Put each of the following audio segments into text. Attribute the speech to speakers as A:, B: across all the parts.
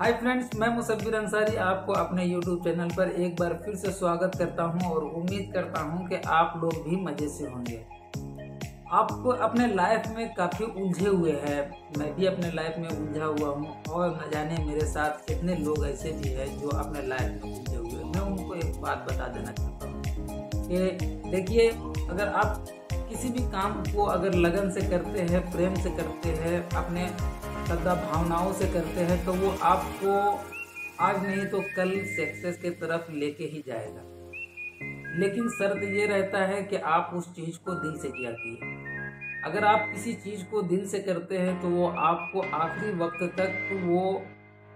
A: Hi friends मैं मुसब्बिर अंसारी आपको अपने यूट्यूब चैनल पर एक बार फिर से स्वागत करता हूँ और उम्मीद करता हूँ कि आप लोग भी मज़े से होंगे। आप अपने लाइफ में काफ़ी उलझे हुए हैं। मैं भी अपने लाइफ में उलझा हुआ हूँ और न जाने मेरे साथ कितने लोग ऐसे भी हैं जो अपने लाइफ में उलझे हुए हैं। मैं उनको एक बात बता देना चाहता हूँ कि देखिए, अगर आप किसी भी काम को अगर लगन से करते हैं, प्रेम से करते हैं, अपने श्रद्धा भावनाओं से करते हैं तो वो आपको आज नहीं तो कल सक्सेस के तरफ़ लेके ही जाएगा। लेकिन शर्त ये रहता है कि आप उस चीज़ को दिल से किया कीजिए। अगर आप किसी चीज़ को दिल से करते हैं तो वो आपको आखिरी वक्त तक वो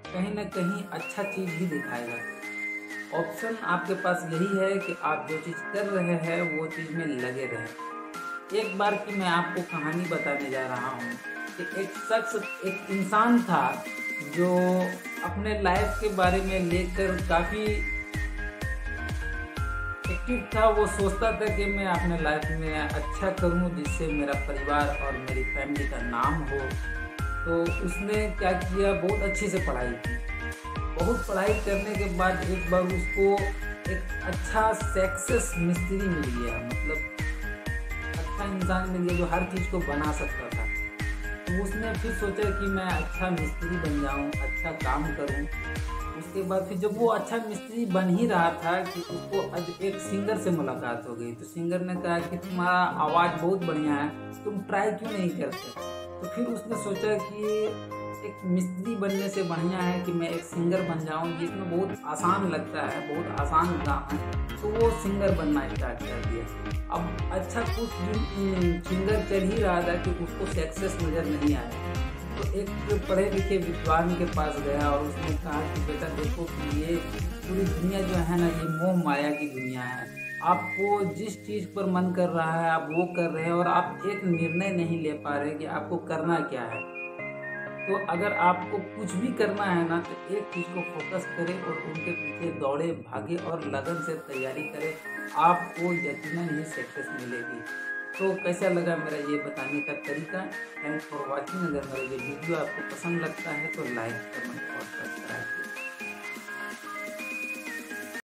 A: कहीं ना कहीं अच्छा चीज़ ही दिखाएगा। ऑप्शन आपके पास यही है कि आप जो चीज़ कर रहे हैं, वो चीज़ में लगे रहें। एक बार की मैं आपको कहानी बताने जा रहा हूँ। कि एक शख्स, एक इंसान था जो अपने लाइफ के बारे में लेकर काफ़ी एक्टिव था। वो सोचता था कि मैं अपने लाइफ में अच्छा करूँ जिससे मेरा परिवार और मेरी फैमिली का नाम हो। तो उसने क्या किया? बहुत अच्छे से पढ़ाई की। बहुत पढ़ाई करने के बाद एक बार उसको एक अच्छा सक्सेस मिस्त्री मिल गया। मतलब अच्छा इंसान मिल गया जो हर चीज़ को बना सकता था। तो उसने फिर सोचा कि मैं अच्छा मिस्त्री बन जाऊँ अच्छा काम करूँ। उसके बाद फिर जब वो अच्छा मिस्त्री बन ही रहा था कि उसको आज एक सिंगर से मुलाकात हो गई तो सिंगर ने कहा कि तुम्हारा आवाज़ बहुत बढ़िया है, तुम ट्राई क्यों नहीं करते? तो फिर उसने सोचा कि एक मिस्त्री बनने से बढ़िया है कि मैं एक सिंगर बन जाऊँ जिसमें बहुत आसान लगता है, बहुत आसान काम है तो वो सिंगर बनना स्टार्ट कर दिया। अब अच्छा कुछ दिन सिंगर चल ही रहा था कि उसको सक्सेस नज़र नहीं आया। तो एक पढ़े लिखे विद्वान के पास गया और उसने कहा कि, बेटा देखो कि ये पूरी दुनिया जो है ना, ये मोह माया की दुनिया है। आपको जिस चीज़ पर मन कर रहा है, आप वो कर रहे हैं और आप एक निर्णय नहीं ले पा रहे कि आपको करना क्या है। तो अगर आपको कुछ भी करना है ना तो एक चीज़ को फोकस करें और उनके पीछे दौड़े, भागे और लगन से तैयारी करें। आपको यकीनन ही सक्सेस मिलेगी। तो कैसा लगा मेरा ये बताने का तरीका? थैंक्स फॉर वॉचिंग अगर मेरा ये वीडियो आपको पसंद लगता है तो लाइक कमेंट और